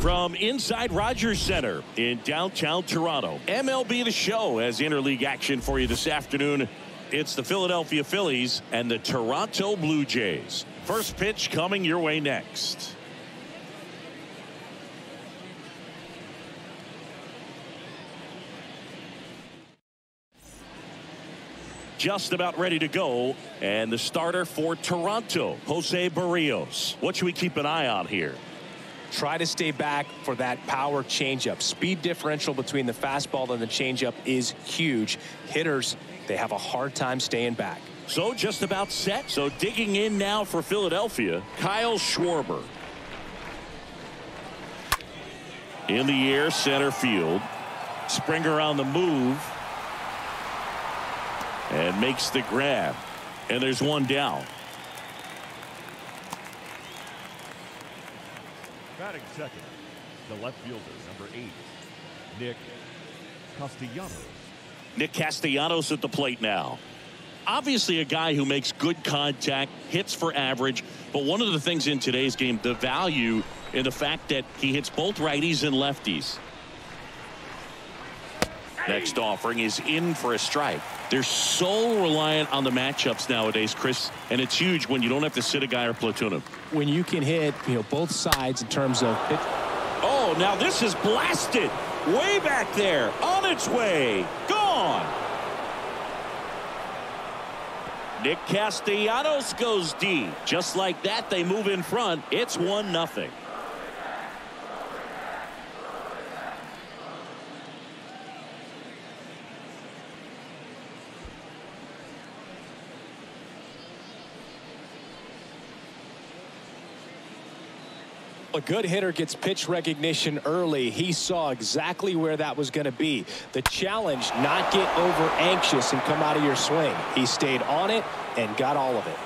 From inside Rogers Center in downtown Toronto, MLB The Show has interleague action for you this afternoon. It's the Philadelphia Phillies and the Toronto Blue Jays. First pitch coming your way next. just about ready to go. And the starter for Toronto, Jose Berrios. What should we keep an eye on here? Try to stay back for that power changeup. Speed differential between the fastball and the changeup is huge. Hitters, they have a hard time staying back. So just about set. So digging in now for Philadelphia, Kyle Schwarber. In the air, center field. Springer on the move. And makes the grab. And there's one down. Batting second, the left fielder, number eight, Nick Castellanos. Nick Castellanos at the plate now. Obviously a guy who makes good contact, hits for average, but one of the things in today's game, the value in the fact that he hits both righties and lefties. Next offering is in for a strike. They're so reliant on the matchups nowadays, Chris, and it's huge when you don't have to sit a guy or platoon him. When you can hit, you know, both sides in terms of pitch. Oh, now this is blasted way back there on its way. Gone. Nick Castellanos goes deep. Just like that, they move in front. It's 1 nothing. A good hitter gets pitch recognition early. He saw exactly where that was going to be. The challenge, not get over anxious and come out of your swing. He stayed on it and got all of it.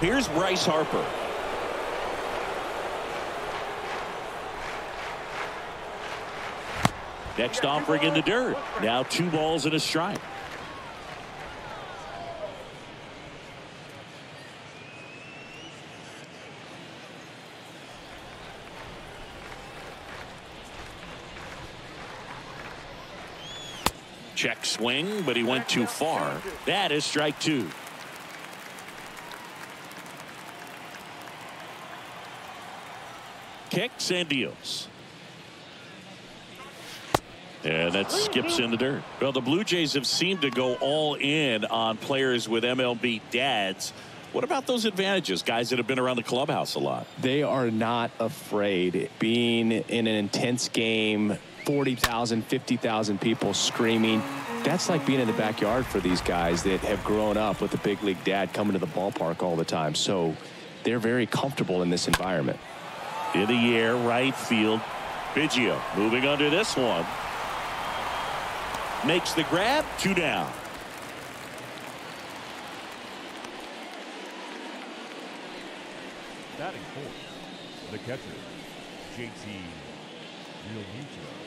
Here's Bryce Harper. Next offering in the dirt. Now two balls and a strike. Check swing, but he went too far. That is strike two. Kicks and deals. And that skips in the dirt. Well, the Blue Jays have seemed to go all in on players with MLB dads. What about those advantages, guys that have been around the clubhouse a lot? They are not afraid. Being in an intense game, 40,000, 50,000 people screaming. That's like being in the backyard for these guys that have grown up with a big league dad coming to the ballpark all the time. So they're very comfortable in this environment. In the air, right field. Biggio moving under this one. Makes the grab, two down. Batting fourth, the catcher, JT Realmuto.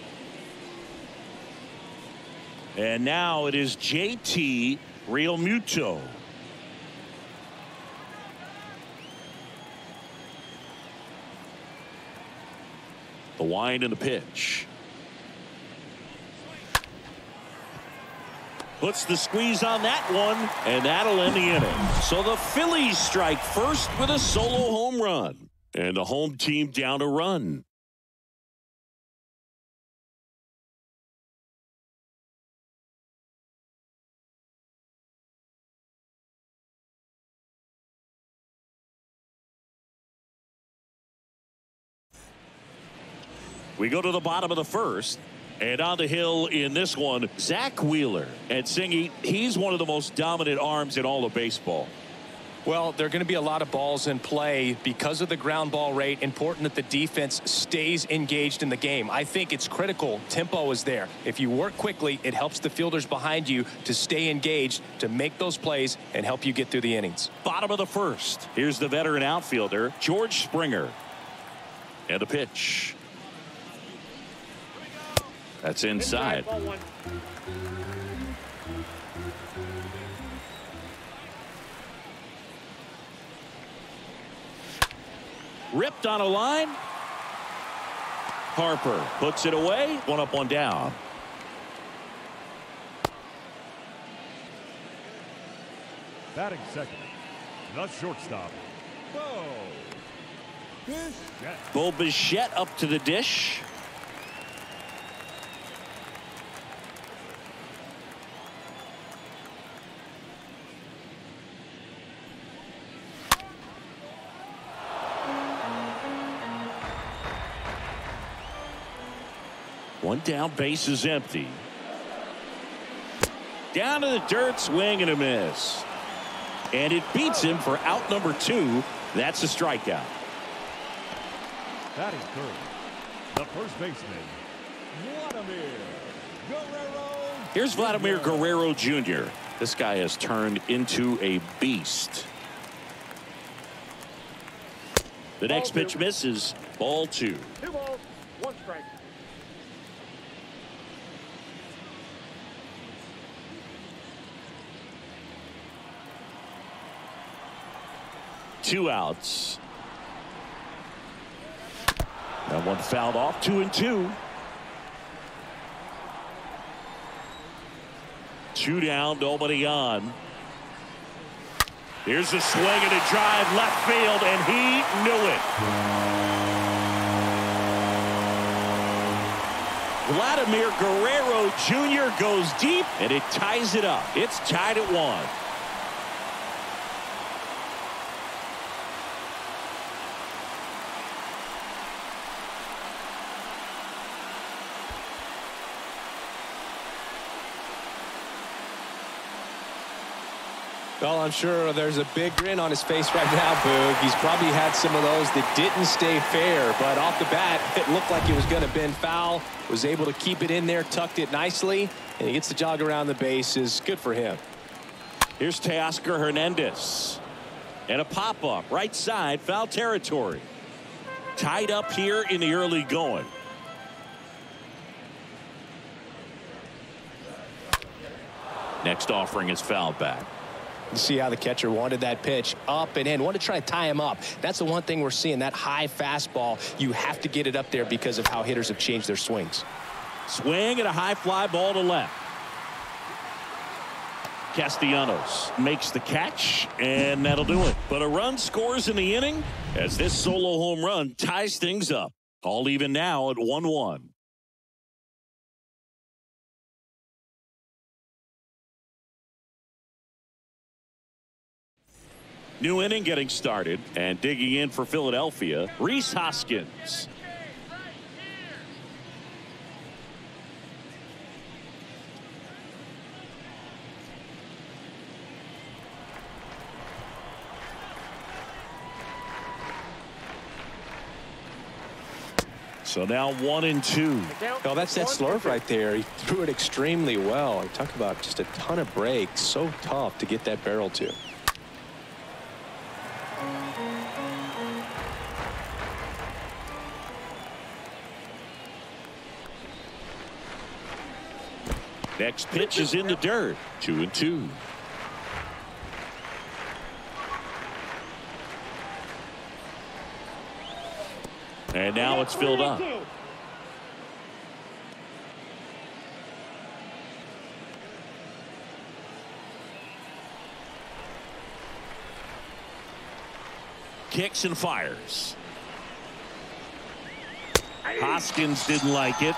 And now it is JT Realmuto. The wind and the pitch. Puts the squeeze on that one, and that'll end the inning. So the Phillies strike first with a solo home run. And the home team down a run. We go to the bottom of the first. And on the hill in this one, Zack Wheeler. And Singy, he's one of the most dominant arms in all of baseball. Well, there are going to be a lot of balls in play because of the ground ball rate. Important that the defense stays engaged in the game. I think it's critical. Tempo is there. If you work quickly, it helps the fielders behind you to stay engaged, to make those plays, and help you get through the innings. Bottom of the first. Here's the veteran outfielder, George Springer. And a pitch. That's inside. Ripped on a line. Harper puts it away. One up, one down. Batting second, the shortstop, Bo Bichette. Bo Bichette up to the dish. One down, base is empty. Down to the dirt, swing and a miss. And it beats him for out number two. That's a strikeout. Batting third, the first baseman, Vladimir Guerrero. Here's Vladimir Guerrero Jr. This guy has turned into a beast. The next pitch misses. Ball two. Two balls, one strike. Two outs. That one fouled off. Two and two. Two down, nobody on. Here's a swing and a drive left field, and he knew it. Vladimir Guerrero Jr. goes deep, and it ties it up. It's tied at one. Well, I'm sure there's a big grin on his face right now, Boog. He's probably had some of those that didn't stay fair, but off the bat, it looked like it was going to bend foul. Was able to keep it in there, tucked it nicely, and he gets the jog around the bases. Good for him. Here's Teoscar Hernandez. And a pop-up right side foul territory. Tied up here in the early going. Next offering is foul back. See how the catcher wanted that pitch up and in. Wanted to try to tie him up. That's the one thing we're seeing. That high fastball, you have to get it up there because of how hitters have changed their swings. Swing and a high fly ball to left. Castellanos makes the catch, and that'll do it. But a run scores in the inning as this solo home run ties things up. All even now at 1 1. New inning getting started and digging in for Philadelphia, Rhys Hoskins. So now one and two. Oh, that's that slurve right there. He threw it extremely well. Talk about just a ton of breaks. So tough to get that barrel to. Next pitch is in the dirt. Two and two. And now it's filled up. Kicks and fires. Hoskins didn't like it.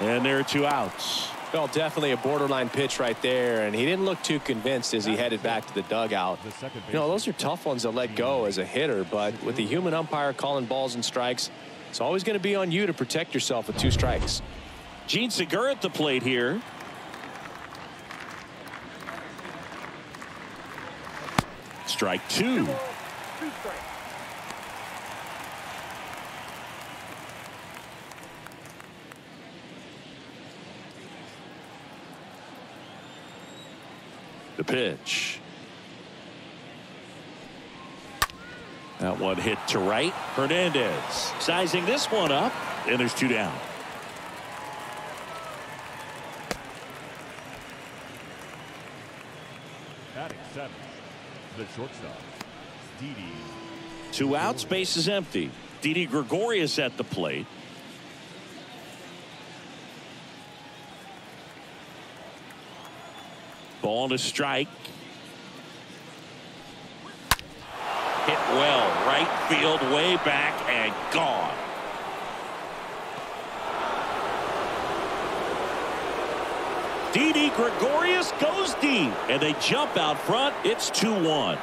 And there are two outs. Well, definitely a borderline pitch right there, and he didn't look too convinced as he headed back to the dugout. You know, those are tough ones to let go as a hitter, but with the human umpire calling balls and strikes, it's always going to be on you to protect yourself with two strikes. Jean Segura at the plate here. Strike two. Two The pitch. That one hit to right. Hernandez sizing this one up. And there's two down. batting seventh, the shortstop, Didi Two outs, base is empty. Didi Gregorius at the plate. Ball to strike. Hit well, right field, way back, and gone. Didi Gregorius goes deep, and they jump out front. It's 2-1.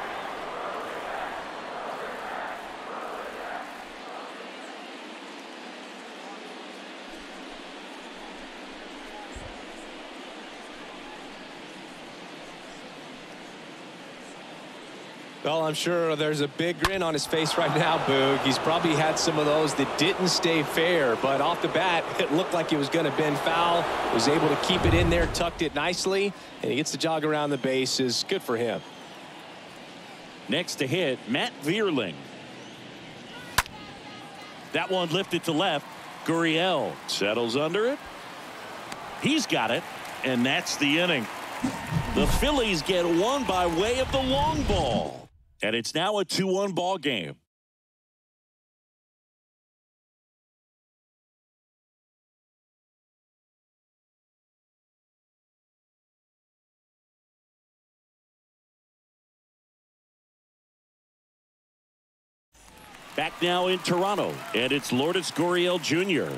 Well, I'm sure there's a big grin on his face right now, Boog. He's probably had some of those that didn't stay fair, but off the bat, it looked like it was going to bend foul. Was able to keep it in there, tucked it nicely, and he gets the jog around the bases. Good for him. Next to hit, Matt Vierling. That one lifted to left. Gurriel settles under it. He's got it, and that's the inning. The Phillies get one by way of the long ball. And it's now a 2-1 ball game. Back now in Toronto, and it's Lourdes Gurriel Jr.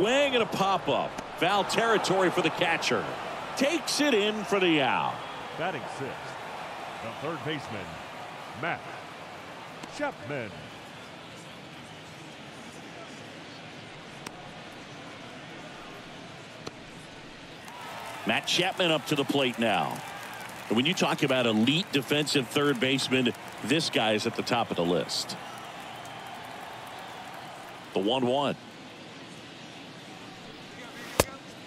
Swing and a pop up. Foul territory for the catcher. Takes it in for the out. Batting sixth, the third baseman, Matt Chapman. Matt Chapman up to the plate now. And when you talk about elite defensive third baseman, this guy is at the top of the list. The 1 1.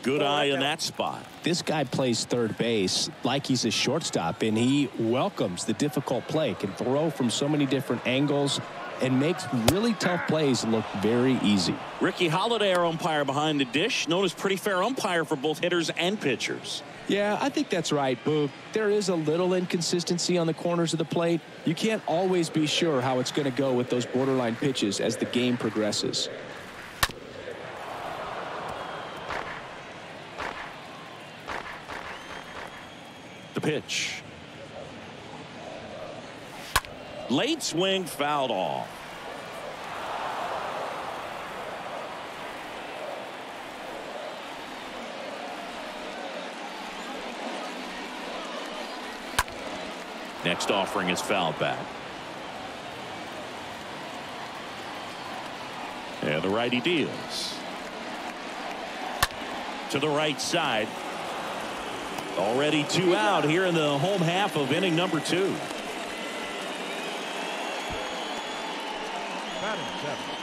Good eye in that spot. This guy plays third base like he's a shortstop, and he welcomes the difficult play, can throw from so many different angles, and makes really tough plays look very easy. Ricky Holiday, our umpire behind the dish, known as pretty fair umpire for both hitters and pitchers. Yeah, I think that's right, Boog. There is a little inconsistency on the corners of the plate. You can't always be sure how it's going to go with those borderline pitches as the game progresses. Pitch. Late swing fouled off. Next offering is fouled back. And the righty deals. To the right side. Already two out here in the home half of inning number two. Batting seventh,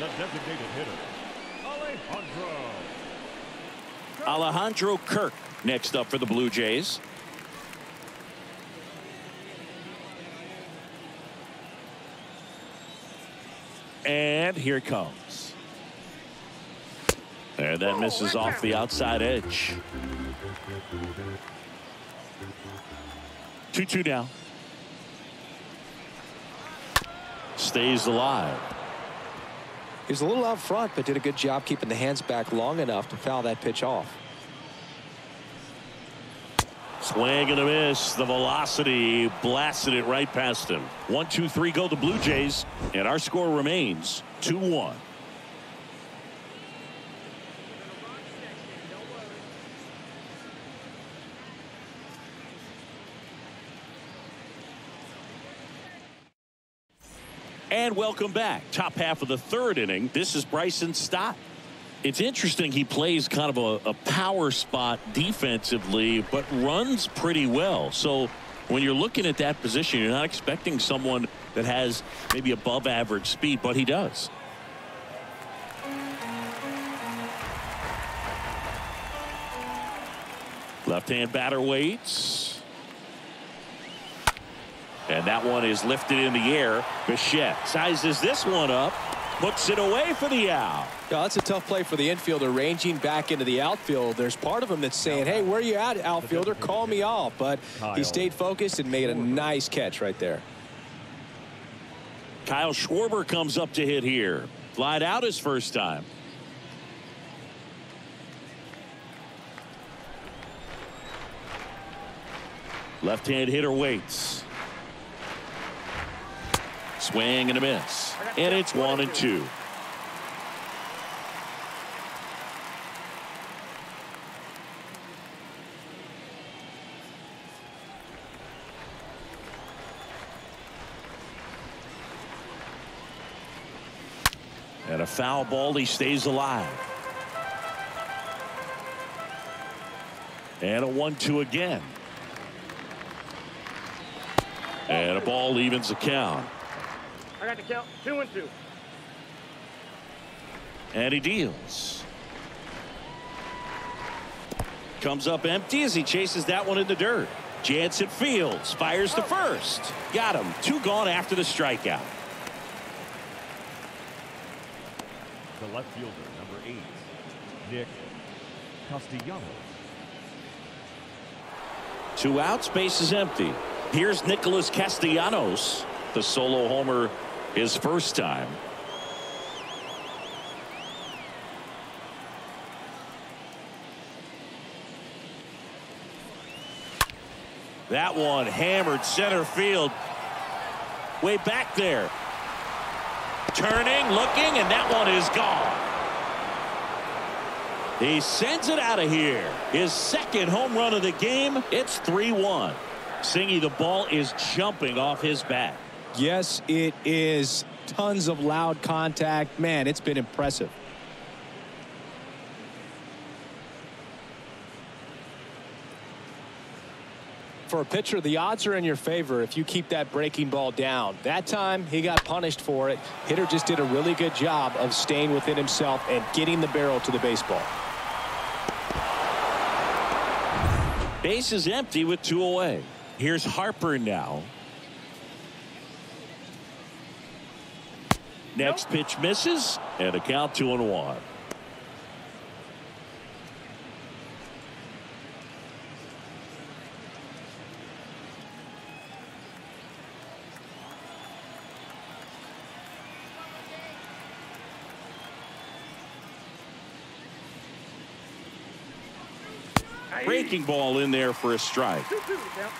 the designated hitter, Alejandro. Alejandro Kirk next up for the Blue Jays. And here it comes. And that misses off the outside edge. 2-2 now. Stays alive. He was a little out front, but did a good job keeping the hands back long enough to foul that pitch off. Swing and a miss. The velocity blasted it right past him. One, two, three go the Blue Jays. And our score remains 2-1. And welcome back. Top half of the third inning. This is Bryson Stott. It's interesting he plays kind of a, a, power spot defensively, but runs pretty well. So when you're looking at that position, you're not expecting someone that has maybe above average speed, but he does. Left hand batter waits. And that one is lifted in the air. Bichette sizes this one up, puts it away for the out. Yeah, that's a tough play for the infielder ranging back into the outfield. There's part of him that's saying, hey, where are you at, outfielder? Call me off. But he stayed focused and made a nice catch right there. Kyle Schwarber comes up to hit here. Flied out his first time. Left-hand hitter waits. Swing and a miss. And it's one and two. And a foul ball. He stays alive. And a one-two again. And a ball evens the count. I got to count two and two. And he deals. Comes up empty as he chases that one in the dirt. Jansen Fields fires to first. Got him. Two gone after the strikeout. The left fielder, number eight, Nick Castellanos. Two outs, base is empty. Here's Nicholas Castellanos, the solo homer his first time. That one hammered center field. Way back there. Turning, looking, and that one is gone. He sends it out of here. His second home run of the game. It's 3-1. Singy, the ball is jumping off his bat. Yes, it is. Tons of loud contact. Man, it's been impressive. For a pitcher, the odds are in your favor if you keep that breaking ball down. That time, he got punished for it. Hitter just did a really good job of staying within himself and getting the barrel to the baseball. Base is empty with two away. Here's Harper now. Next pitch misses and a count two and one. Breaking ball in there for a strike. Two two the count.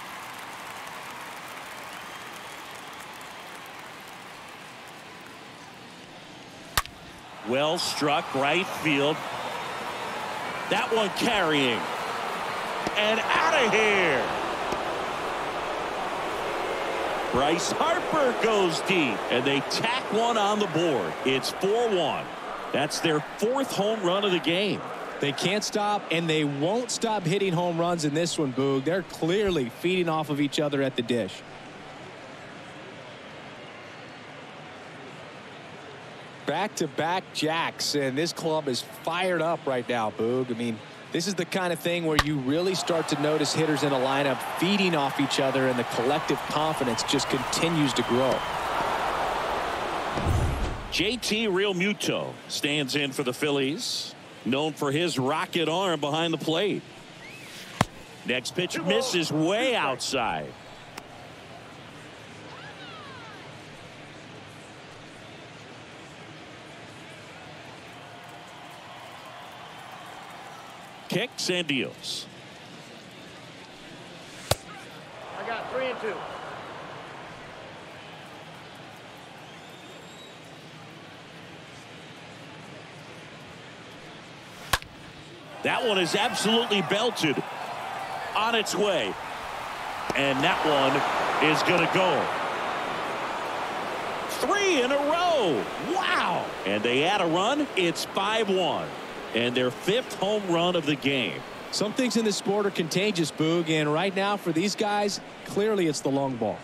Well struck right field. That one carrying. And out of here. Bryce Harper goes deep. And they tack one on the board. It's 4-1. That's their fourth home run of the game. They can't stop, and they won't stop hitting home runs in this one, Boog. They're clearly feeding off of each other at the dish. Back-to-back jacks, and this club is fired up right now, Boog. I mean, this is the kind of thing where you really start to notice hitters in a lineup feeding off each other, and the collective confidence just continues to grow. JT Realmuto stands in for the Phillies. Known for his rocket arm behind the plate. Next pitch misses way outside. Kicks and deals. I got three and two. That one is absolutely belted on its way. And that one is going to go. Three in a row. Wow. And they add a run. It's 5-1. And their fifth home run of the game. Some things in this sport are contagious, Boog, and right now for these guys, clearly it's the long ball.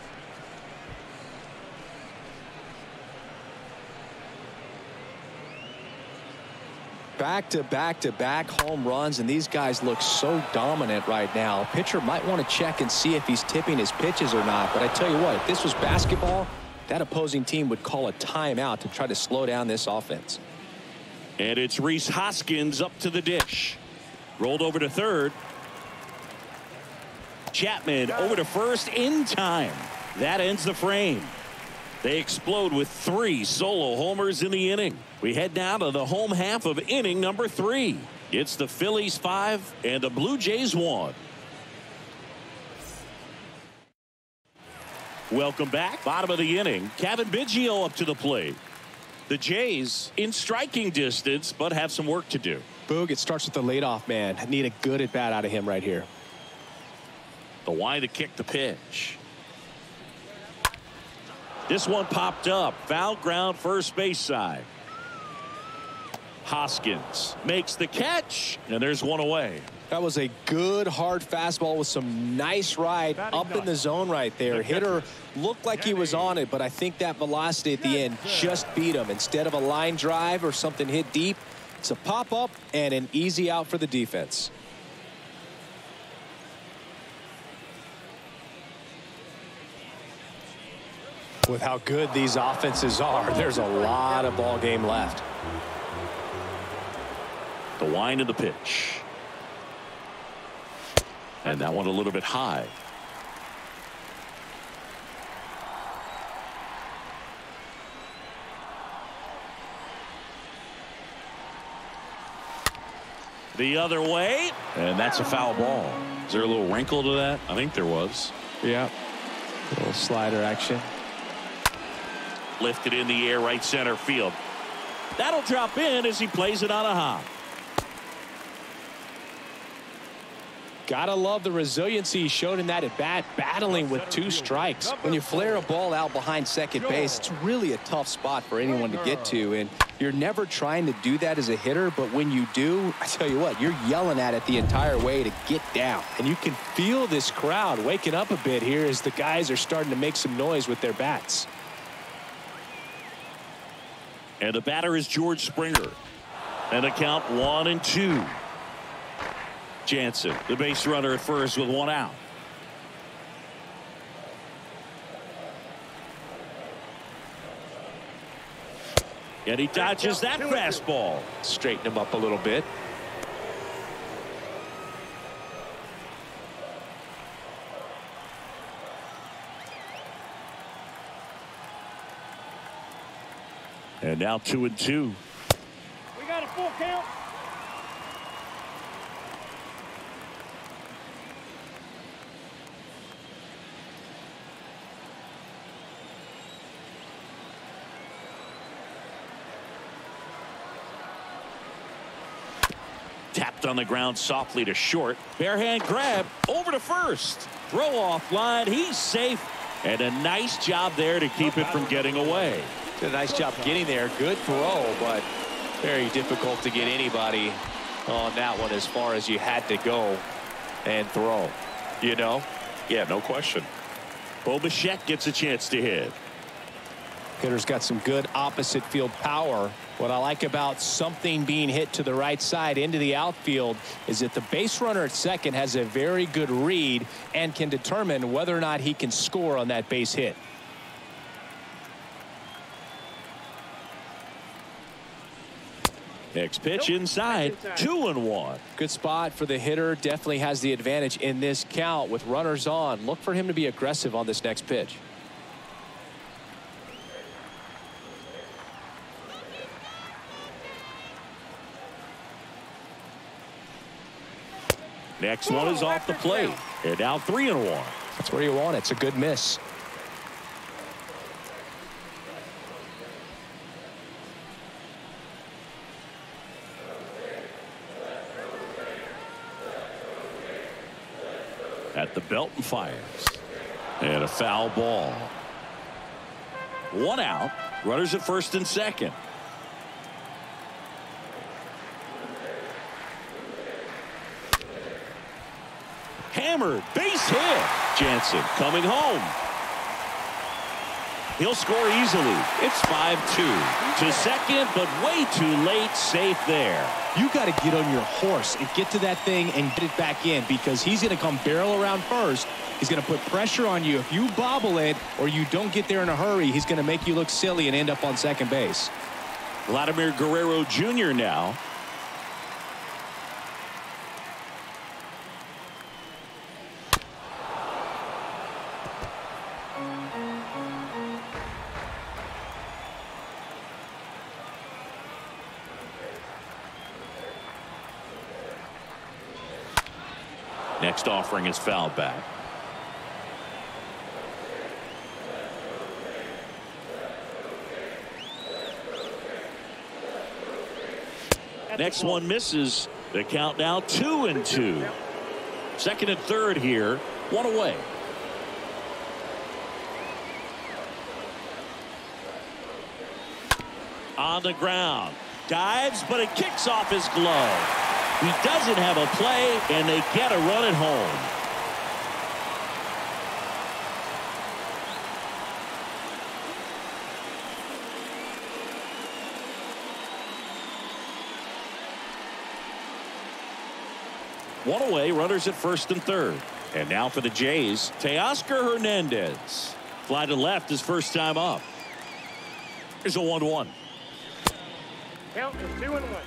back to back to back home runs, and these guys look so dominant right now. Pitcher might want to check and see if he's tipping his pitches or not. But I tell you what, if this was basketball, that opposing team would call a timeout to try to slow down this offense. And it's Rhys Hoskins up to the dish. Rolled over to third. Chapman over to first in time. That ends the frame. They explode with three solo homers in the inning. We head now to the home half of inning number three. It's the Phillies five and the Blue Jays one. Welcome back. Bottom of the inning. Cavan Biggio up to the plate. The Jays in striking distance, but have some work to do. Boog, it starts with the leadoff man. Need a good at bat out of him right here. The why to kick the pitch. This one popped up. Foul ground first base side. Hoskins makes the catch, and there's one away. That was a good hard fastball with some nice ride up in the zone right there. Hitter looked like he was on it, but I think that velocity at the end just beat him. Instead of a line drive or something hit deep, it's a pop up and an easy out for the defense. With how good these offenses are, there's a lot of ball game left. The wind of the pitch. And that one a little bit high. The other way, and that's a foul ball. Is there a little wrinkle to that? I think there was. Yeah. A little slider action. Lifted in the air right center field. That'll drop in as he plays it on a hop. Gotta love the resiliency he showed in that at bat, battling with two strikes. When you flare a ball out behind second base, it's really a tough spot for anyone to get to. And you're never trying to do that as a hitter, but when you do, I tell you what, you're yelling at it the entire way to get down. And you can feel this crowd waking up a bit here as the guys are starting to make some noise with their bats. And the batter is George Springer. And the count one and two. Jansen, the base runner at first with one out. And he dodges that fastball. Straighten him up a little bit. And now two and two. We got a full count. Tapped on the ground softly to short. Bare hand grab over to first. Throw off line. He's safe. And a nice job there to keep it from getting away. Did a nice job getting there. Good throw, but very difficult to get anybody on that one as far as you had to go and throw. You know? Yeah, no question. Bo Bichette gets a chance to hit. Hitter's got some good opposite field power. What I like about something being hit to the right side into the outfield is that the base runner at second has a very good read and can determine whether or not he can score on that base hit. Next pitch inside. Two and one. Good spot for the hitter. Definitely has the advantage in this count with runners on. Look for him to be aggressive on this next pitch. Next one is off the plate. And now three and one. That's where you want it. It's a good miss. At the belt and fires. And a foul ball. One out. Runners at first and second. Hammered. Base hit. Jansen coming home. He'll score easily. It's 5-2. To second, but way too late. Safe there. You got to get on your horse and get to that thing and get it back in because he's going to come barrel around first. He's going to put pressure on you. If you bobble it or you don't get there in a hurry, he's going to make you look silly and end up on second base. Vladimir Guerrero Jr. now. Offering his foul back. Next one misses. The count now two and two. Second and third here. One away. On the ground. Dives, but it kicks off his glove. He doesn't have a play, and they get a run at home. One away, runners at first and third. And now for the Jays, Teoscar Hernandez. Fly to left his first time up. Here's a 1-1. Count is two and one.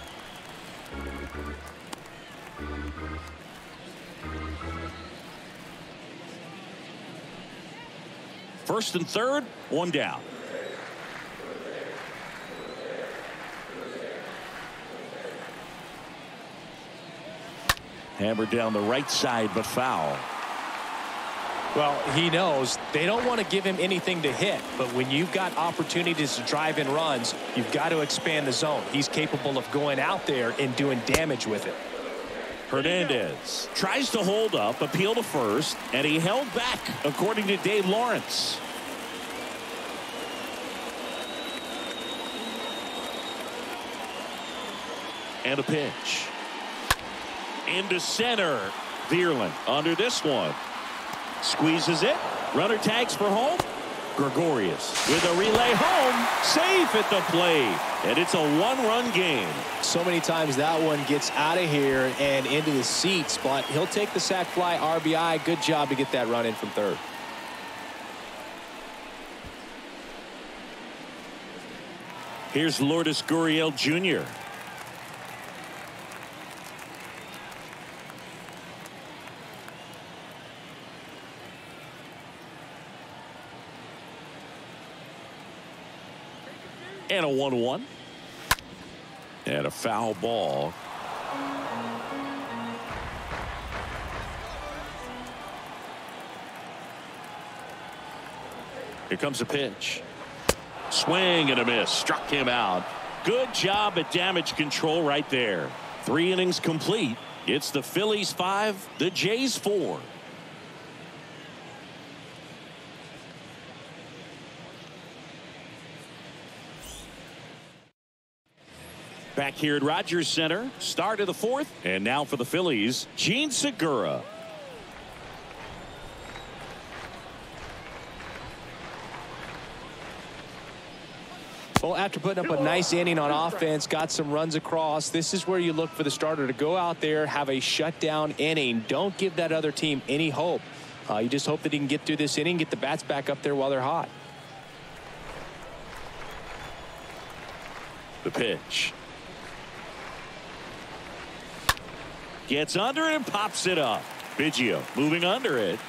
First and third, one down. Hammered down the right side, but foul. Well, he knows they don't want to give him anything to hit, but when you've got opportunities to drive in runs, you've got to expand the zone. He's capable of going out there and doing damage with it. Hernandez tries to hold up, appeal to first, and he held back, according to Dave Lawrence. And a pitch. Into center. Vierling under this one. Squeezes it. Runner tags for home. Gregorius with a relay home. Safe at the plate. And it's a one-run game. So many times that one gets out of here and into the seats, but he'll take the sac fly RBI. Good job to get that run in from third. Here's Lourdes Gurriel Jr. And a 1-1. And a foul ball. Here comes a pitch. Swing and a miss. Struck him out. Good job at damage control right there. Three innings complete. It's the Phillies five, the Jays four. Back here at Rogers Center, start of the fourth, and now for the Phillies, Jean Segura. Well, after putting up a nice inning on offense, got some runs across, this is where you look for the starter to go out there, have a shutdown inning. Don't give that other team any hope. Uh, you just hope that he can get through this inning, get the bats back up there while they're hot. The pitch. Gets under it and pops it up. Biggio moving under it.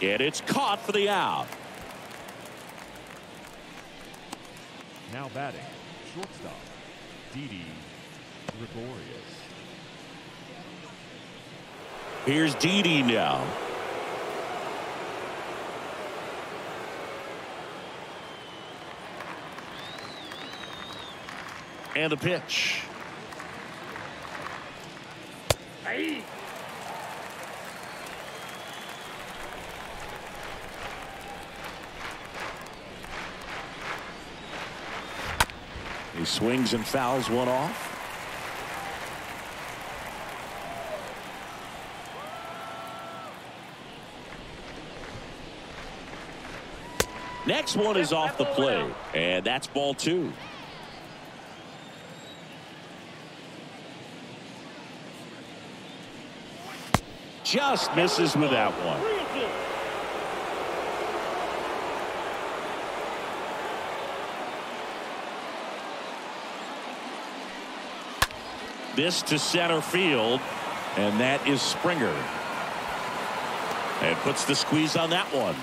And it's caught for the out. Now batting, shortstop, Didi Gregorius. Here's Didi now. And the pitch. Hey. He swings and fouls one off. Next one is off the play, and that's ball two. Just misses with that one. This to center field, and that is Springer. And puts the squeeze on that one.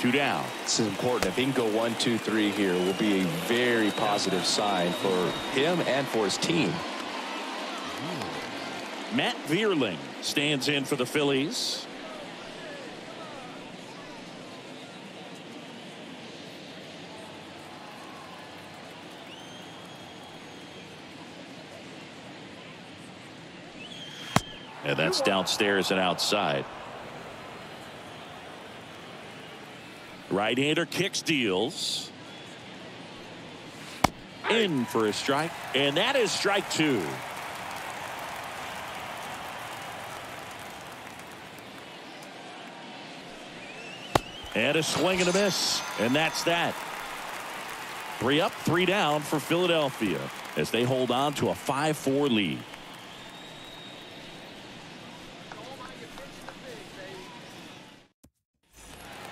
Two down. This is important. If he can go one, two, three here, will be a very positive sign for him and for his team. Matt Vierling stands in for the Phillies. And that's downstairs and outside. Right-hander kicks deals. In for a strike. And that is strike two. And a swing and a miss. And that's that. Three up, three down for Philadelphia as they hold on to a 5-4 lead.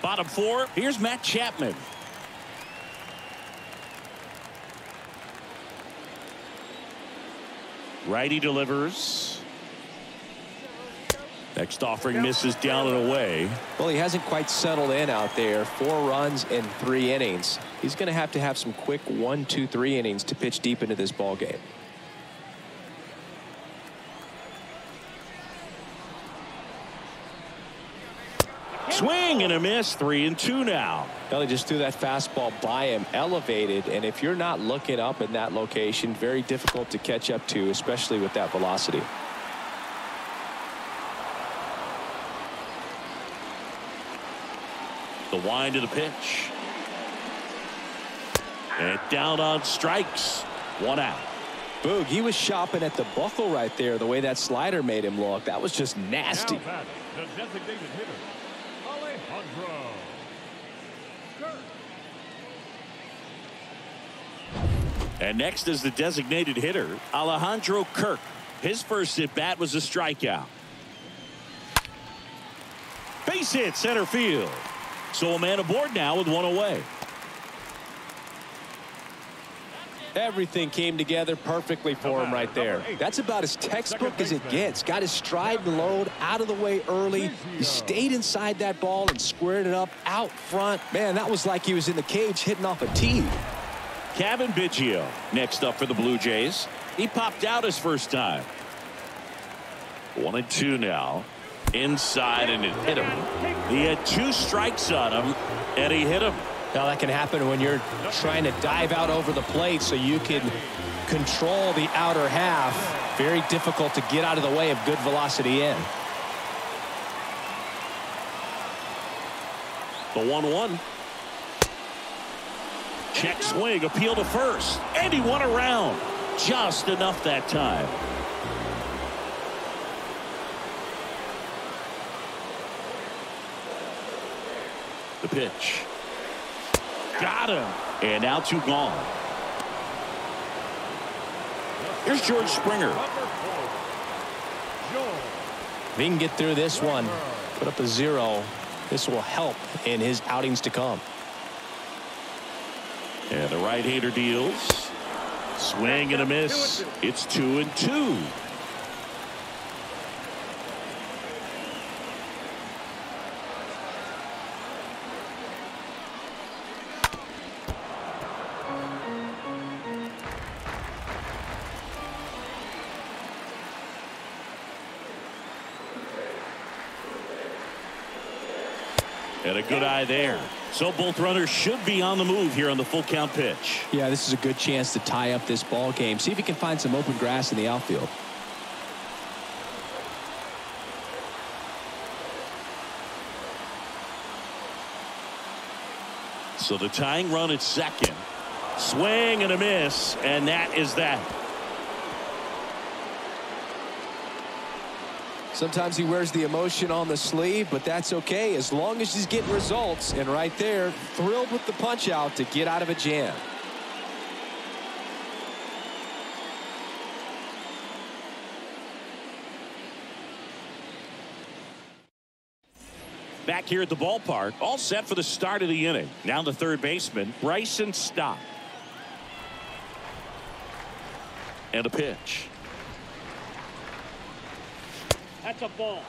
Bottom four, here's Matt Chapman. Righty delivers. Next offering misses down and away. Well, he hasn't quite settled in out there. Four runs in three innings. He's going to have to have some quick one, two, three innings to pitch deep into this ball game. Swing and a miss. Three and two now. Well, he just threw that fastball by him, elevated, and if you're not looking up in that location, very difficult to catch up to, especially with that velocity. The wind of the pitch. And down on strikes. One out. Boog, he was shopping at the buckle right there, the way that slider made him look. That was just nasty. Batting, the designated hitter, Alejandro. And next is the designated hitter, Alejandro Kirk. His first at bat was a strikeout. Base hit center field. So a man aboard now with one away. Everything came together perfectly for him right there. That's about as textbook as it gets. Got his stride and load out of the way early. He stayed inside that ball and squared it up out front. Man, that was like he was in the cage hitting off a tee. Cavan Biggio next up for the Blue Jays. He popped out his first time. One and two now. Inside and it hit him. He had two strikes on him and he hit him. Now that can happen when you're trying to dive out over the plate so you can control the outer half. Very difficult to get out of the way of good velocity in. The 1 1. Check swing, appeal to first. And he won around. Just enough that time. The pitch. Got him. And now two gone. Here's George Springer. Number four, George. If he can get through this one, put up a zero, this will help in his outings to come. And the right-hander deals. Swing and a miss. It's two and two. Good eye there. So both runners should be on the move here on the full count pitch. Yeah, this is a good chance to tie up this ball game. See if he can find some open grass in the outfield. So the tying run at second. Swing and a miss, and that is that. Sometimes he wears the emotion on the sleeve, but that's okay as long as he's getting results. And right there, thrilled with the punch out to get out of a jam. Back here at the ballpark, all set for the start of the inning. Now the third baseman, Bryson Stott. And a pitch. That's a ball.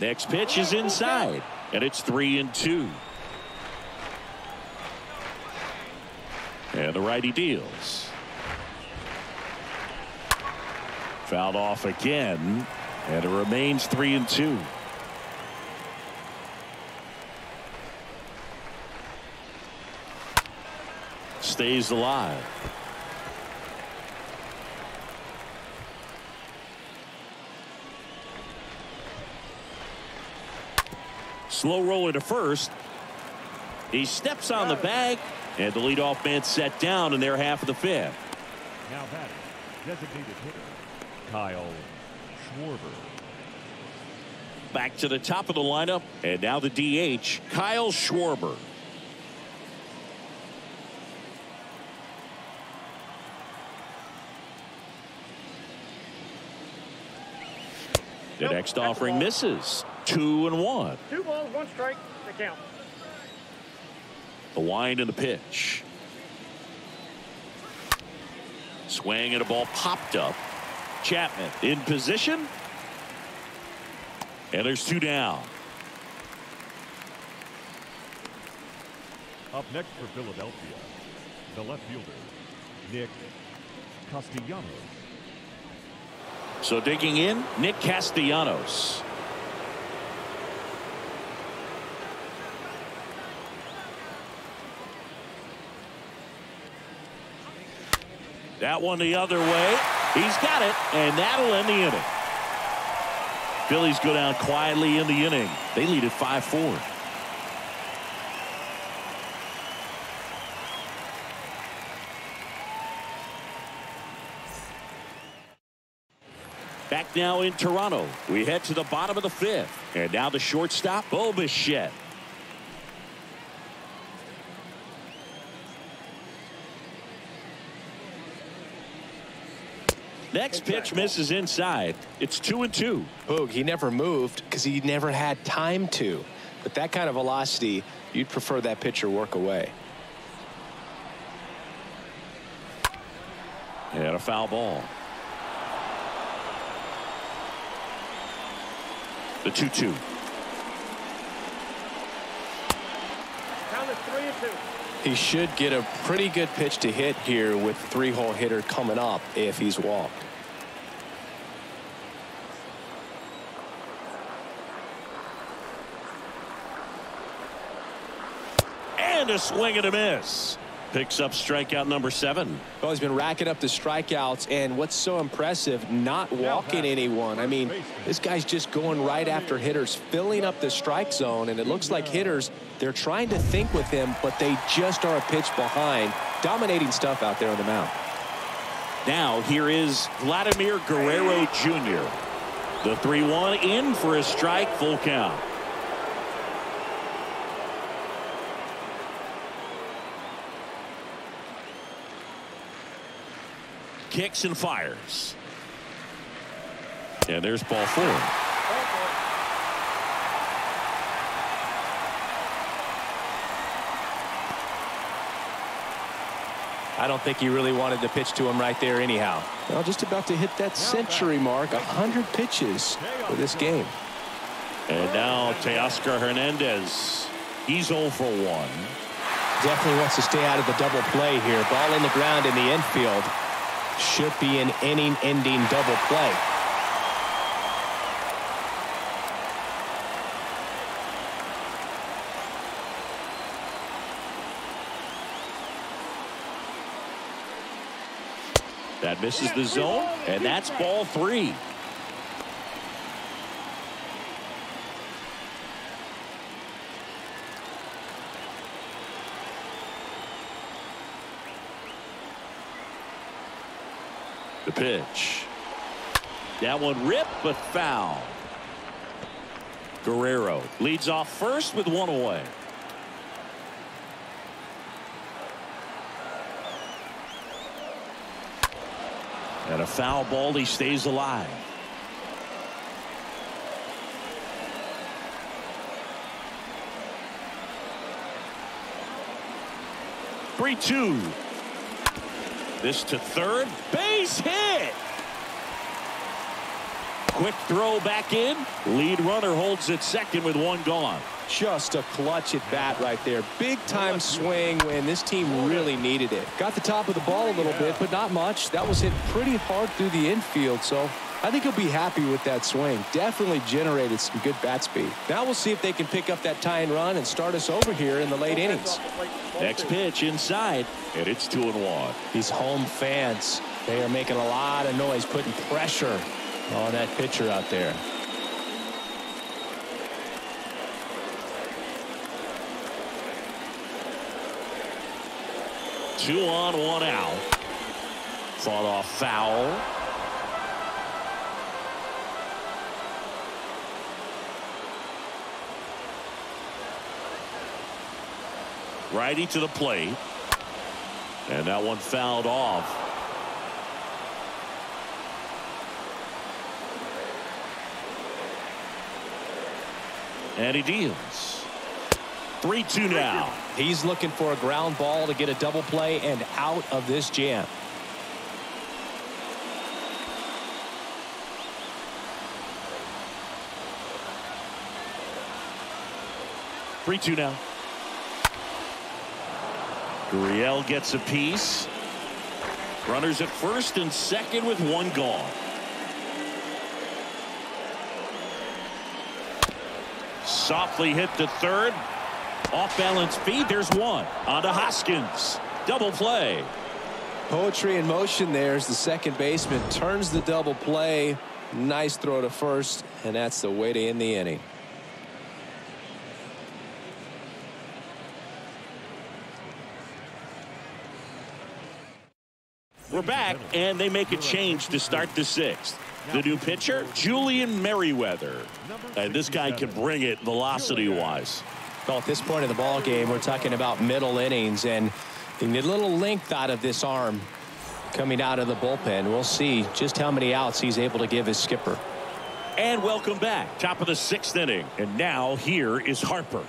Next pitch is inside, and it's three and two. And the righty deals. Fouled off again, and it remains three and two. Stays alive. Slow roller to first. He steps on the bag, and the leadoff man set down in their half of the fifth. Now batting, designated hitter, Kyle Schwarber. Back to the top of the lineup, and now the DH, Kyle Schwarber. The Nope, next offering ball. misses. Two and one. Two balls, one strike. The count. The wind and the pitch. Swing and a ball popped up. Chapman in position. And there's two down. Up next for Philadelphia, the left fielder, Nick Castellanos. So digging in, Nick Castellanos. That one the other way. He's got it, and that'll end the inning. Phillies go down quietly in the inning. They lead at 5-4. Now in Toronto. We head to the bottom of the fifth. And now the shortstop, Bo Bichette. Next pitch misses inside. It's two and two. Boog, he never moved because he never had time to. But that kind of velocity, you'd prefer that pitcher work away. And a foul ball. The 2 2. Count is three and two. He should get a pretty good pitch to hit here with three-hole hitter coming up if he's walked. And a swing and a miss. Picks up strikeout number seven. Well, he's been racking up the strikeouts, and what's so impressive, not walking anyone. I mean, this guy's just going right after hitters, filling up the strike zone, and it looks like hitters, they're trying to think with him, but they just are a pitch behind. Dominating stuff out there on the mound. Now here is Vladimir Guerrero Jr. The 3-1 in for a strike full count. Kicks and fires. And there's ball four. I don't think he really wanted to pitch to him right there anyhow. Well, just about to hit that century mark, 100 pitches for this game. And now Teoscar Hernandez. He's 0 for 1. Definitely wants to stay out of the double play here. Ball in the ground in the infield. Should be an inning-ending double play. That misses the zone, and that's ball three. The pitch. That one ripped, but foul. Guerrero leads off first with one away. And a foul ball, he stays alive. Three two. This to third base hit. Quick throw back in. Lead runner holds it second with one gone. Just a clutch at bat right there. Big time swing when this team really needed it. Got the top of the ball a little bit, but not much. That was hit pretty hard through the infield, so I think he'll be happy with that swing. Definitely generated some good bat speed. Now we'll see if they can pick up that tie and run and start us over here in the late innings. Next pitch inside, and it's two and one. These home fans, they are making a lot of noise, putting pressure on that pitcher out there. Two on, one out. Fought off foul. Righty to the plate. And that one fouled off. And he deals. 3-2 now. He's looking for a ground ball to get a double play and out of this jam. Three two now. Gurriel gets a piece. Runners at first and second with one gone. Softly hit to third. Off balance feed. There's one. On to Hoskins. Double play. Poetry in motion there as the second baseman turns the double play. Nice throw to first, and that's the way to end the inning. We're back, and they make a change to start the sixth. The new pitcher, Julian Merryweather. And this guy can bring it velocity-wise. Well, at this point in the ball game, we're talking about middle innings, and you need a little length out of this arm coming out of the bullpen. We'll see just how many outs he's able to give his skipper. And welcome back. Top of the sixth inning. And now here is Harper.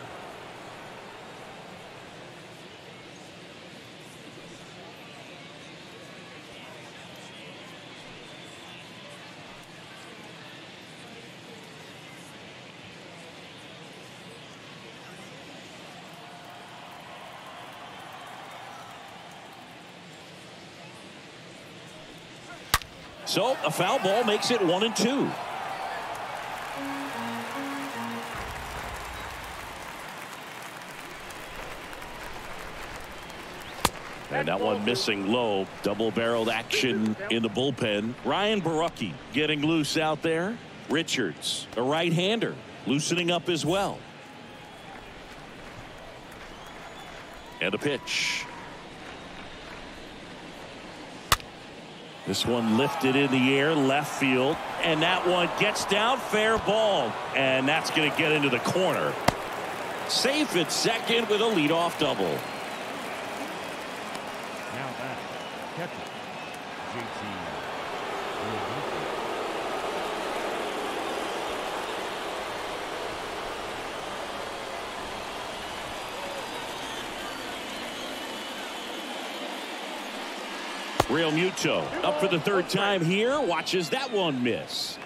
So a foul ball makes it one and two. And that one missing low. Double barreled action in the bullpen. Ryan Borucki getting loose out there. Richards, a right hander, loosening up as well. And a pitch. This one lifted in the air, left field, and that one gets down, fair ball, and that's going to get into the corner. Safe at second with a leadoff double. Now back, JT Realmuto up for the third time here. Watches that one miss.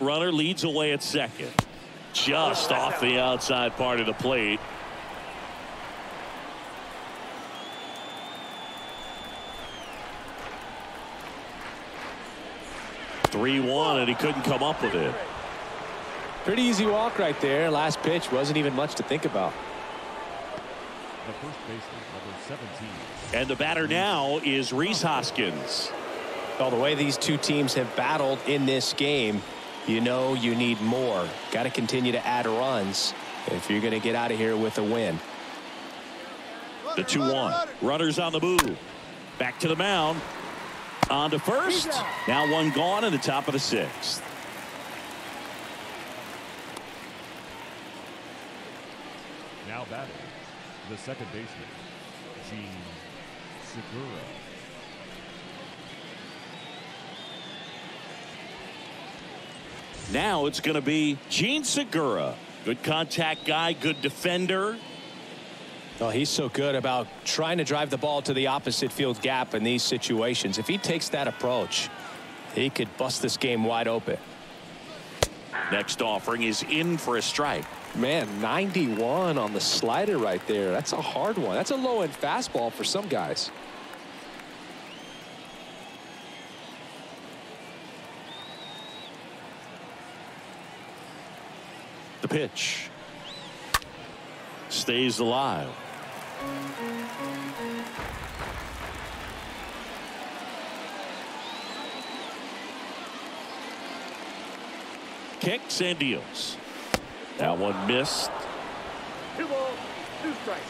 Runner leads away at second. Just off the outside part of the plate. Three one and he couldn't come up with it. Pretty easy walk right there. Last pitch wasn't even much to think about. The first baseman, number 17. And the batter now is Rhys Hoskins. Well, the way these two teams have battled in this game, you know you need more. Got to continue to add runs if you're going to get out of here with a win. The 2 1. Runners on the move. Back to the mound. On to first. Now one gone in the top of the sixth. Batting, the second baseman, Jean Segura. Now it's going to be Jean Segura. Good contact guy, good defender. Well, he's so good about trying to drive the ball to the opposite field gap in these situations. If he takes that approach, he could bust this game wide open. Next offering is in for a strike. Man, 91 on the slider right there. That's a hard one. That's a low end fastball for some guys. The pitch stays alive. Kicks and deals. That one missed. Two balls, two strikes.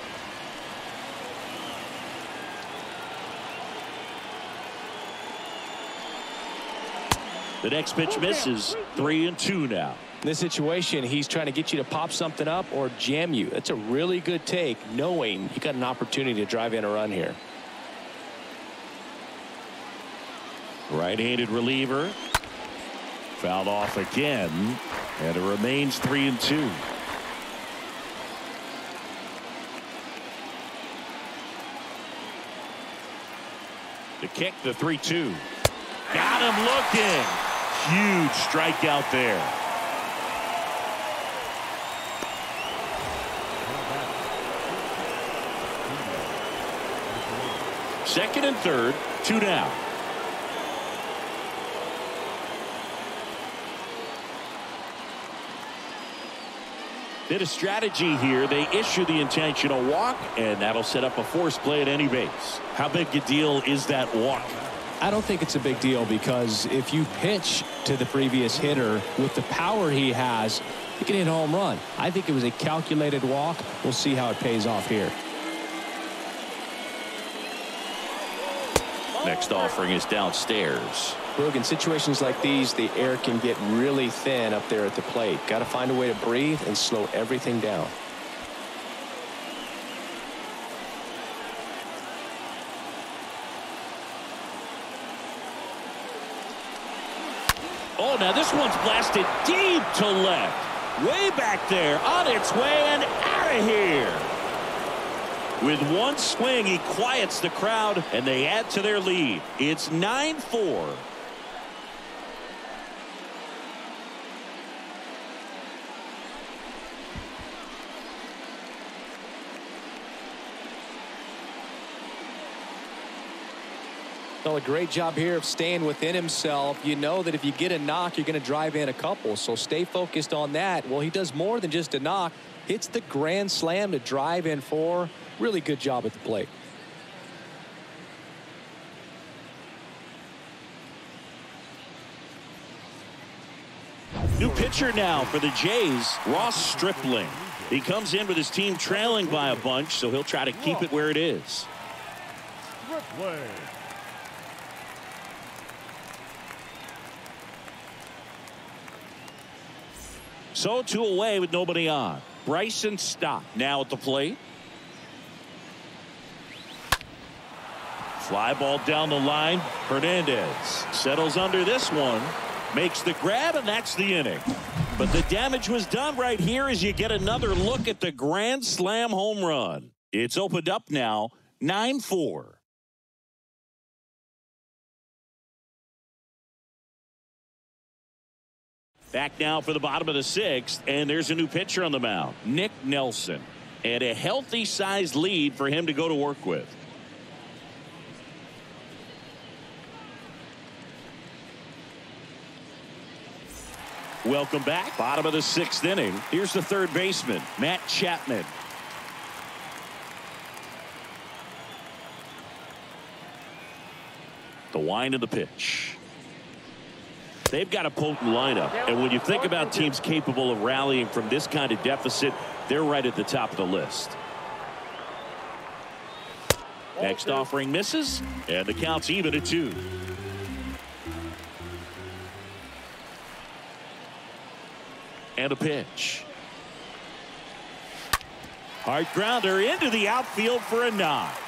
The next pitch misses. Three and two now. In this situation, he's trying to get you to pop something up or jam you. That's a really good take, knowing you got an opportunity to drive in a run here. Right-handed reliever. Fouled off again. And it remains three and two. The kick, the 3-2. Got him looking. Huge strikeout there. Second and third, two down. Bit of strategy here. They issue the intentional walk, and that'll set up a force play at any base. How big a deal is that walk? I don't think it's a big deal because if you pitch to the previous hitter with the power he has, he can hit a home run. I think it was a calculated walk. We'll see how it pays off here. Next offering is downstairs. In situations like these, the air can get really thin up there at the plate. Got to find a way to breathe and slow everything down. Oh, now this one's blasted deep to left. Way back there, on its way and out of here. With one swing, he quiets the crowd, and they add to their lead. It's 9-4. Well, a great job here of staying within himself. You know that if you get a knock, you're going to drive in a couple. So stay focused on that. Well, he does more than just a knock. Hits the grand slam to drive in four. Really good job at the plate. New pitcher now for the Jays, Ross Stripling. He comes in with his team trailing by a bunch, so he'll try to keep it where it is. Stripling. So two away with nobody on. Bryson Stott now at the plate. Fly ball down the line. Hernandez settles under this one. Makes the grab, and that's the inning. But the damage was done right here as you get another look at the grand slam home run. It's opened up now, 9 4. Back now for the bottom of the sixth, and there's a new pitcher on the mound, Nick Nelson. And a healthy sized lead for him to go to work with. Welcome back. Bottom of the sixth inning. Here's the third baseman, Matt Chapman. The wind of the pitch. They've got a potent lineup. And when you think about teams capable of rallying from this kind of deficit, they're right at the top of the list. Next offering misses, and the count's even at two. And a pitch. Hard grounder into the outfield for a knock.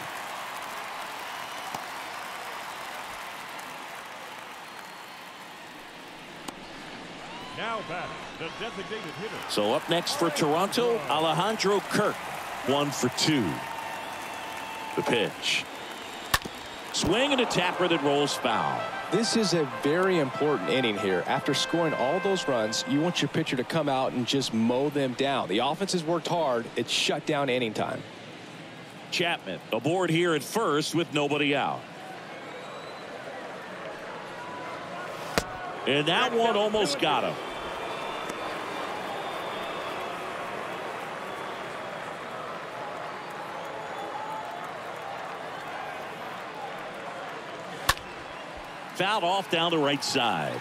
Now batting, the designated hitter. So up next for Toronto, Alejandro Kirk. One for two. The pitch. Swing and a tapper that rolls foul. This is a very important inning here. After scoring all those runs, you want your pitcher to come out and just mow them down. The offense has worked hard. It's shut down inning time. Chapman aboard here at first with nobody out. And that one almost got him. Fouled off down the right side.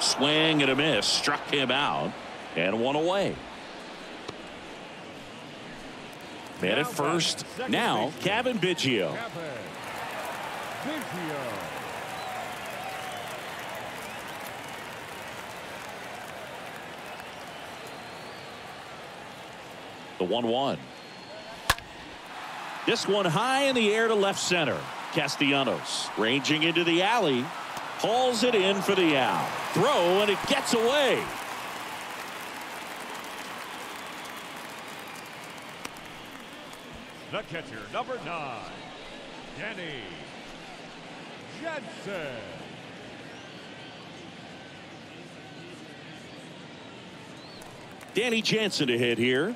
Swing and a miss struck him out and one away. Man at first. Now. Cavan Biggio. The 1 1. This one high in the air to left center. Castellanos ranging into the alley. Hauls it in for the out. Throw and it gets away. The catcher, number nine, Danny Jansen. Danny Jansen to hit here.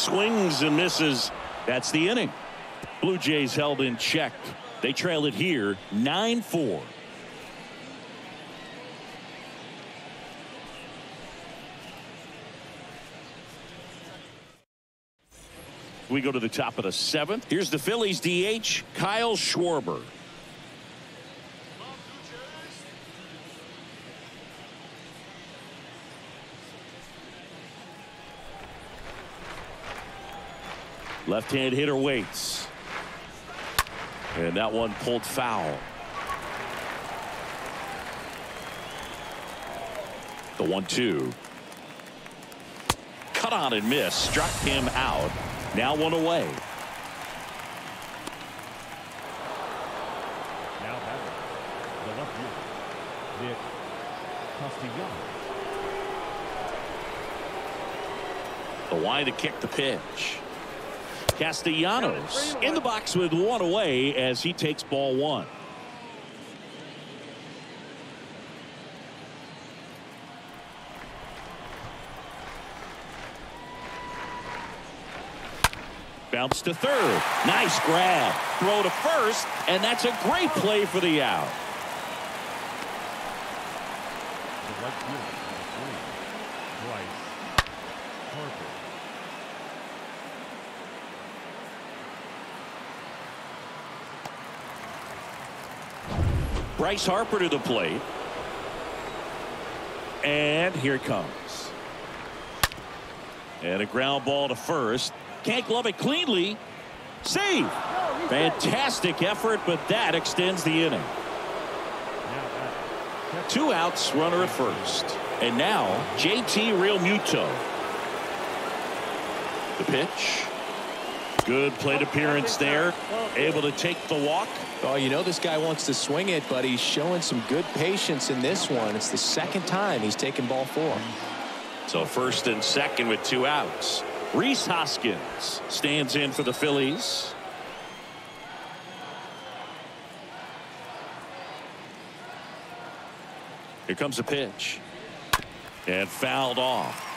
Swings and misses. That's the inning. Blue Jays held in check. They trail it here 9 4. We go to the top of the seventh. Here's the Phillies DH, Kyle Schwarber. Left hand hitter waits. And that one pulled foul. The one two. Cut on and miss. Struck him out. Now one away. Now batting, the left fielder, Nick Castellanos. The wide to kick the pitch. Castellanos in the box with one away as he takes ball one. Bounce to third. Nice grab. Throw to first, and that's a great play for the out. Right Bryce Harper. Bryce Harper to the plate. And here it comes. And a ground ball to first. Can't glove it cleanly. Save. Fantastic effort, but that extends the inning. Two outs, runner at first. And now, JT Realmuto. The pitch. Good plate appearance there. Able to take the walk. Oh, you know this guy wants to swing it, but he's showing some good patience in this one. It's the second time he's taken ball four. So first and second with two outs. Rhys Hoskins stands in for the Phillies. Here comes a pitch. And fouled off.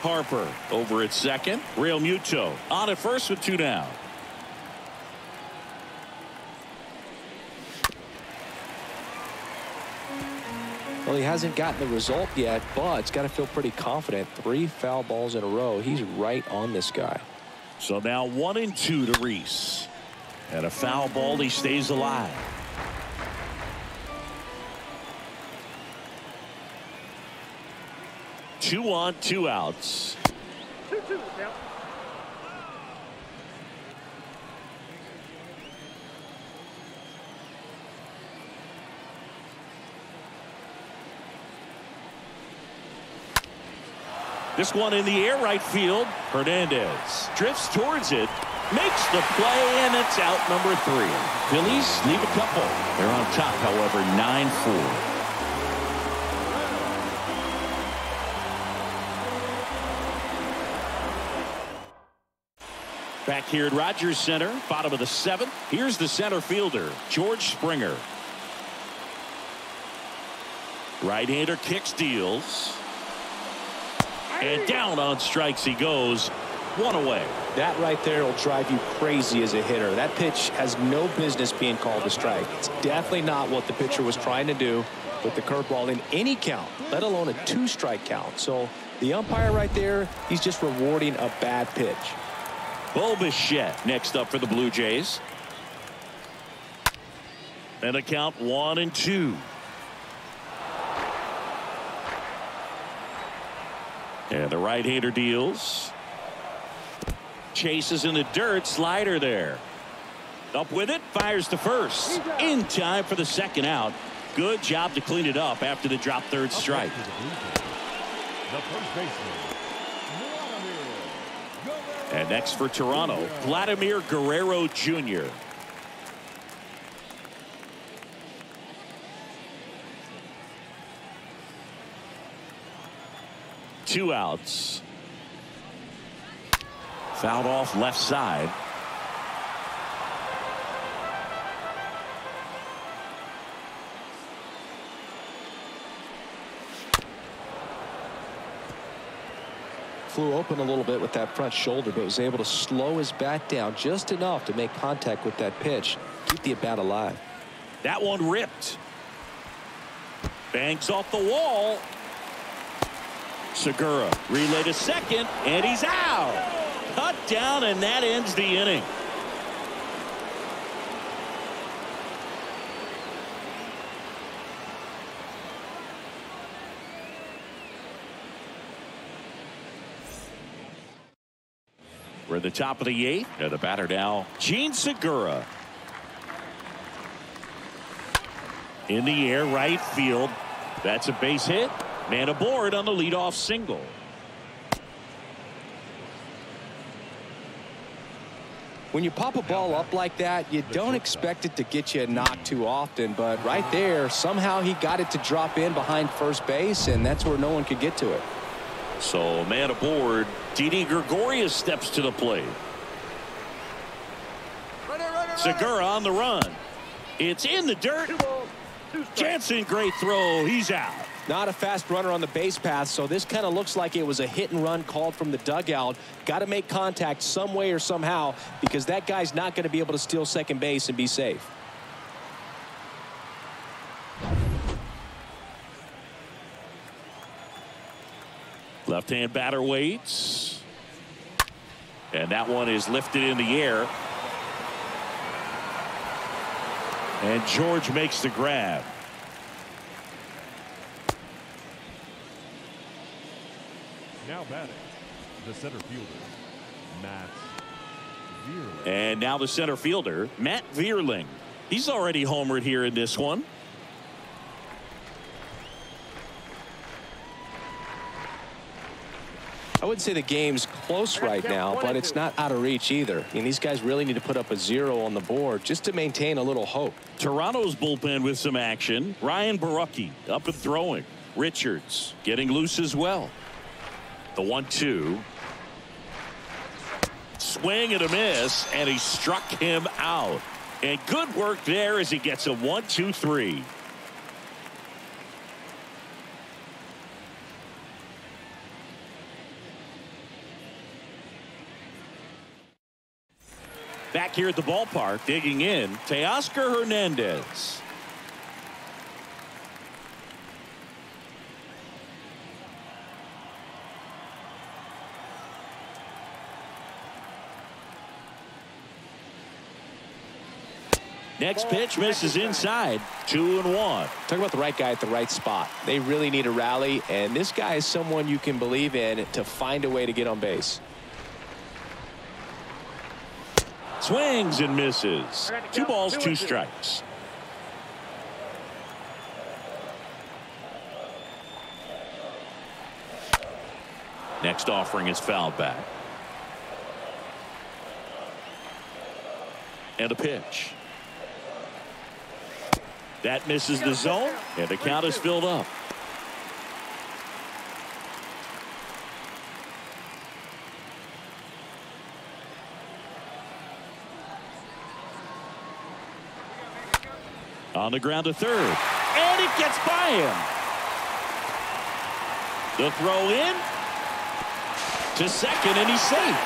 Harper over at second. Realmuto on at first with two down. Well, he hasn't gotten the result yet, but he's got to feel pretty confident. Three foul balls in a row. He's right on this guy. So now one and two to Rhys. And a foul ball, he stays alive. Two on, two outs. Two, two, now. This one in the air right field. Hernandez drifts towards it. Makes the play and it's out number three. Phillies leave a couple. They're on top however 9-4. Here at Rogers Center, bottom of the seventh. Here's the center fielder, George Springer. Right-hander kicks, deals. And down on strikes he goes. One away. That right there will drive you crazy as a hitter. That pitch has no business being called a strike. It's definitely not what the pitcher was trying to do with the curveball in any count, let alone a two strike count. So the umpire right there, he's just rewarding a bad pitch. Bo Bichette next up for the Blue Jays. And a count one and two. And the right-hander deals. Chases in the dirt. Slider there. Up with it. Fires to first. In time for the second out. Good job to clean it up after the drop third strike. The first baseman, And next for Toronto, Vladimir Guerrero Jr. Two outs. Fouled off left side. Flew open a little bit with that front shoulder, but was able to slow his bat down just enough to make contact with that pitch. Keep the at bat alive. That one ripped. Banks off the wall. Segura relay to second, and he's out. Cut down, and that ends the inning. The top of the eighth. And the batter now, Jean Segura. In the air, right field. That's a base hit. Man aboard on the leadoff single. When you pop a ball up like that, you don't expect it to get you a knock too often. But right there, somehow he got it to drop in behind first base, and that's where no one could get to it. So man aboard. Didi Gregorius steps to the plate. Segura on the run. It's in the dirt. Two balls, two. Jansen, great throw. He's out. Not a fast runner on the base path, so this kind of looks like it was a hit and run called from the dugout. Got to make contact some way or somehow because that guy's not going to be able to steal second base and be safe. Left hand batter waits. And that one is lifted in the air. And George makes the grab. Now batting, the center fielder, Matt Vierling. And now the center fielder, Matt Vierling. He's already homered here in this one. I wouldn't say the game's close right now, but it's not out of reach either. I mean, these guys really need to put up a zero on the board just to maintain a little hope. Toronto's bullpen with some action. Ryan Borucki up and throwing. Richards getting loose as well. The one two. Swing and a miss, and he struck him out. And good work there as he gets a one, Back here at the ballpark, digging in, Teoscar Hernandez. Next pitch misses inside. Two and one. Talk about the right guy at the right spot. They really need a rally, and this guy is someone you can believe in to find a way to get on base. Swings and misses. Two balls, two strikes. Next offering is fouled back. And a pitch. That misses the zone, and the count is filled up. On the ground to third. And it gets by him. The throw in to second, and he's safe.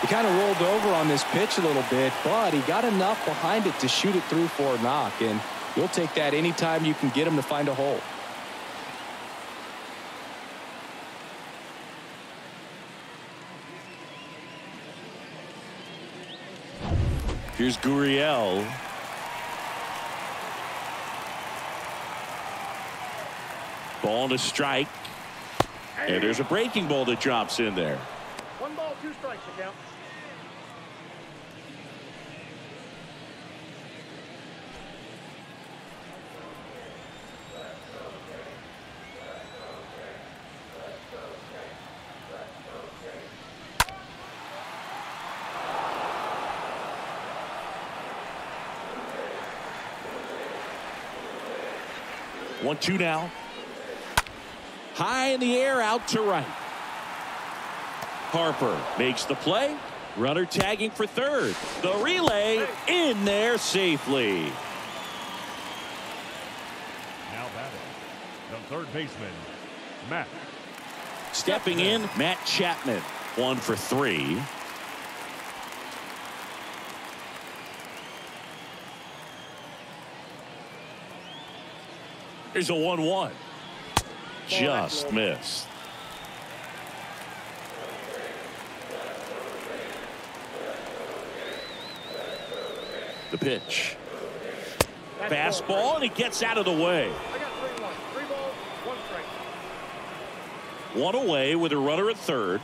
He kind of rolled over on this pitch a little bit, but he got enough behind it to shoot it through for a knock, and you'll take that anytime you can get him to find a hole. Here's Gurriel. Ball to strike. And there's a breaking ball that drops in there. One ball, two strikes to One two now. High in the air out to right. Harper makes the play. Runner tagging for third. The relay in there safely. Now batting, the third baseman, Matt. Stepping in, Matt Chapman. One for three. Here's a 1 1. Just missed. The pitch. Fastball, and he gets out of the way. One away with a runner at third.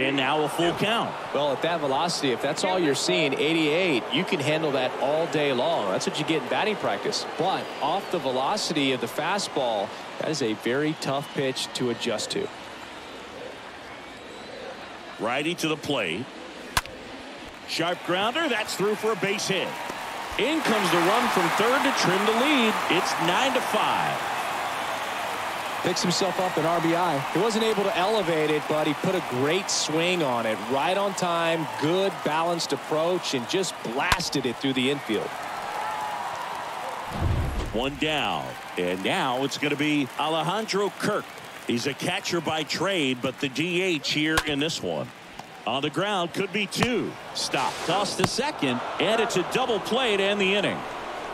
And now a full count. Well, at that velocity, if that's all you're seeing, 88, you can handle that all day long. That's what you get in batting practice. But off the velocity of the fastball, that is a very tough pitch to adjust to. Righty to the plate. Sharp grounder. That's through for a base hit. In comes the run from third to trim the lead. It's 9 to 5. Picks himself up an RBI. He wasn't able to elevate it, but he put a great swing on it. Right on time, good balanced approach, and just blasted it through the infield. One down. And now it's going to be Alejandro Kirk. He's a catcher by trade, but the DH here in this one. On the ground could be two. Stop. Toss to second. And it's a double play to end the inning.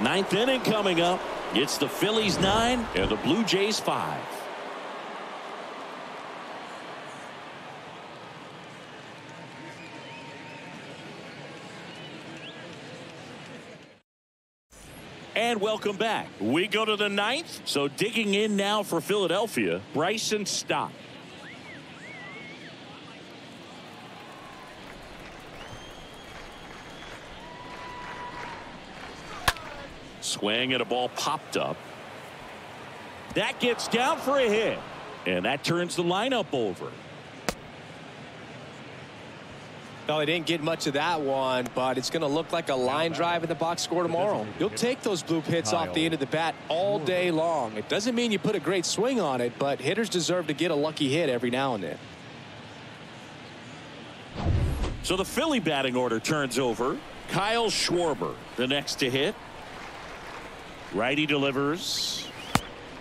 Ninth inning coming up. It's the Phillies nine and the Blue Jays five. And welcome back. We go to the ninth. So digging in now for Philadelphia, Bryson Stott. Swing and a ball popped up. That gets down for a hit. And that turns the lineup over. No, he didn't get much of that one, but it's going to look like a line drive in the box score tomorrow. You'll take those bloop hits off the end of the bat all day long. It doesn't mean you put a great swing on it, but hitters deserve to get a lucky hit every now and then. So the Philly batting order turns over. Kyle Schwarber, the next to hit. Righty delivers.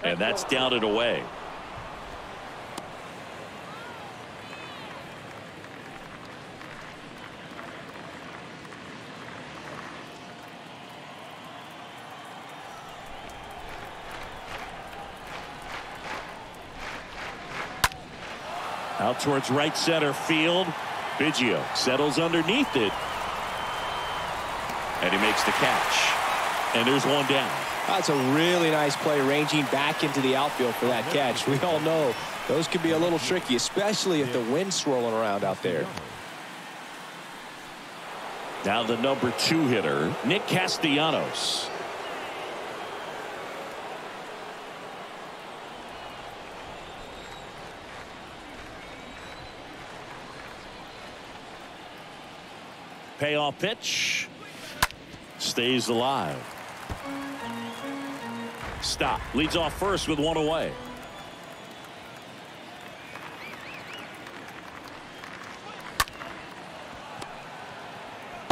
And that's down and away. Out towards right center field. Biggio settles underneath it. And he makes the catch. And there's one down. That's a really nice play ranging back into the outfield for that catch. We all know those can be a little tricky, especially if the wind's swirling around out there. Now the number two hitter, Nick Castellanos. Payoff pitch. Stays alive. Stop. Leads off first with one away.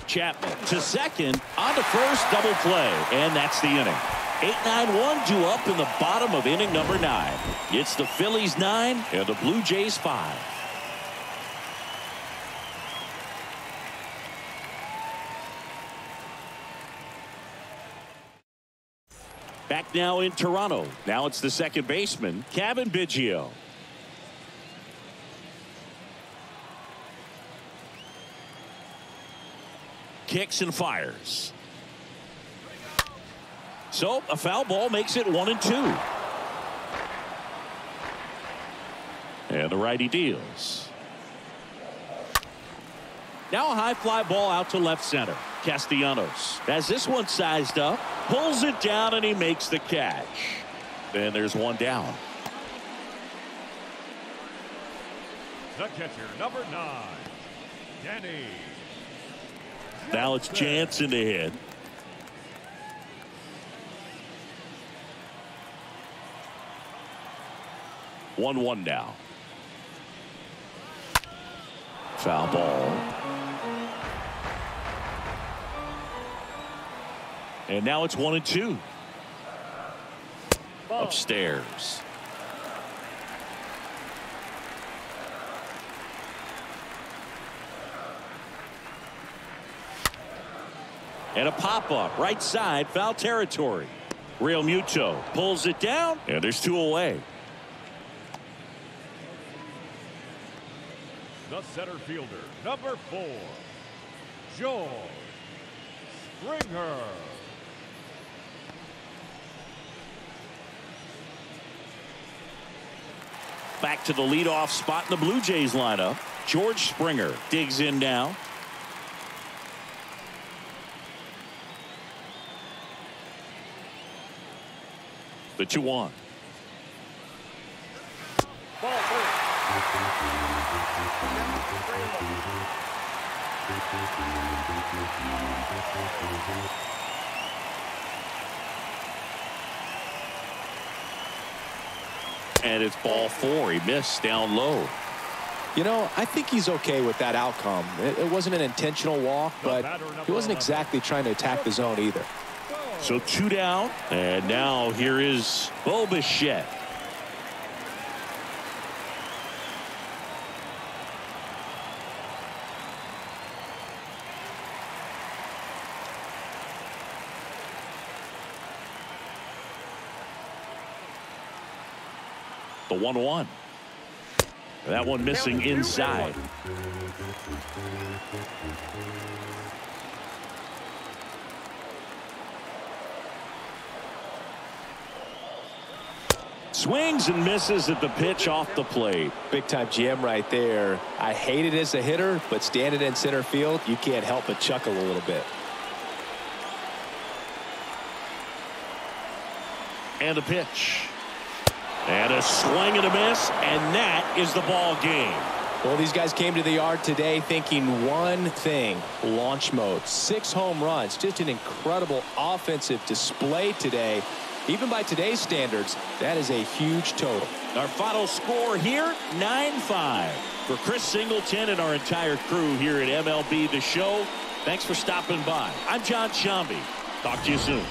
Chapman to second on to first double play and that's the inning 8-9-1 due up in the bottom of inning number nine it's the Phillies nine and the Blue Jays five Back now in Toronto. Now it's the second baseman, Cavan Biggio. Kicks and fires. So a foul ball makes it one and two. And the righty deals. Now a high fly ball out to left center. Castellanos has this one sized up, pulls it down, and he makes the catch. And there's one down. The catcher, number nine, Danny. Now it's Jansen to hit. One one now. Foul ball. And now it's one and two. Upstairs. And a pop up right side foul territory. Realmuto pulls it down and there's two away. The center fielder, number four, Joel Springer. Back to the leadoff spot in the Blue Jays lineup. George Springer digs in now. The 2 1. Ball three. And it's ball four. He missed down low. You know, I think he's okay with that outcome. It, it wasn't an intentional walk, but he wasn't exactly trying to attack the zone either. So two down. And now here is Bo 1 1. That one missing inside. Swings and misses at the pitch off the plate. Big time GM right there. I hate it as a hitter, but standing in center field, you can't help but chuckle a little bit. And a pitch. And a swing and a miss, and that is the ball game. Well, these guys came to the yard today thinking one thing, launch mode. Six home runs, just an incredible offensive display today. Even by today's standards, that is a huge total. Our final score here, 9-5. For Chris Singleton and our entire crew here at MLB The Show, thanks for stopping by. I'm Jon Sciambi. Talk to you soon.